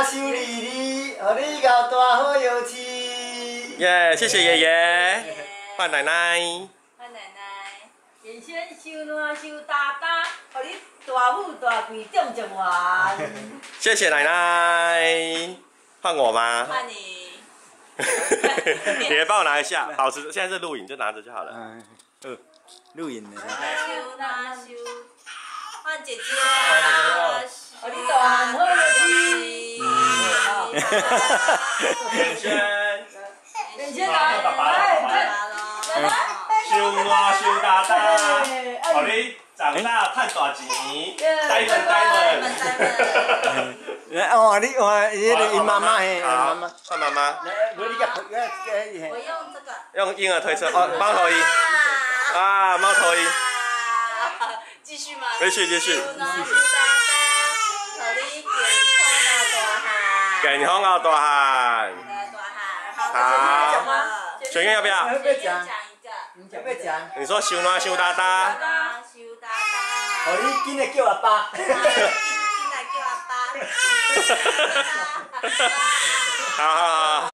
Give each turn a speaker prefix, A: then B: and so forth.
A: 烂收利利，互你搞大好有气。
B: 耶，谢谢爷爷，换奶奶。
C: 换奶奶，人生收烂收大大，互你大富大贵中。
B: 谢谢奶奶，换我吗？
C: 换你。
B: 爷爷帮我拿一下，保持现在是录影，就拿着就好了。
A: 嗯，呃，录影的。
C: 收烂收，换姐姐。互你大。
B: 眼圈，
C: 人生来来来。
B: 收烂收大大，互你长大赚大钱，呆萌呆萌。
A: 哦，你换伊个因妈妈嘿，妈妈。
B: 换妈妈。
A: 我你个个
C: 我用这个。
B: 用婴儿推车哦，猫头鹰。啊，猫头鹰。
C: 继续吗？
B: 继续继续。健康啊，大汉。好。璇璇要不要？
A: 要不要讲？要不要讲？
B: 你说羞哪收大大？
C: 收大大。
A: 哦，你今日叫阿爸。
C: 今日叫阿爸。
B: 好好好。